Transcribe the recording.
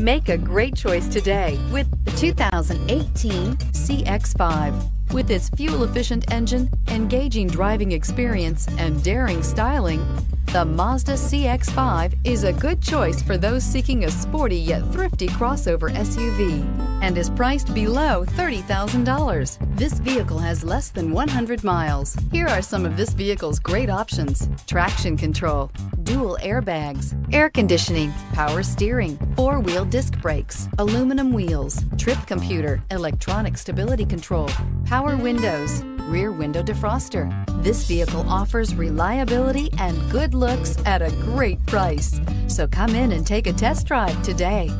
Make a great choice today with the 2018 CX-5. With its fuel-efficient engine, engaging driving experience, and daring styling, the Mazda CX-5 is a good choice for those seeking a sporty yet thrifty crossover SUV and is priced below $30,000. This vehicle has less than 100 miles. Here are some of this vehicle's great options. Traction control, dual airbags, air conditioning, power steering, four-wheel disc brakes, aluminum wheels, trip computer, electronic stability control, power windows, rear window defroster. This vehicle offers reliability and good looks at a great price. So come in and take a test drive today.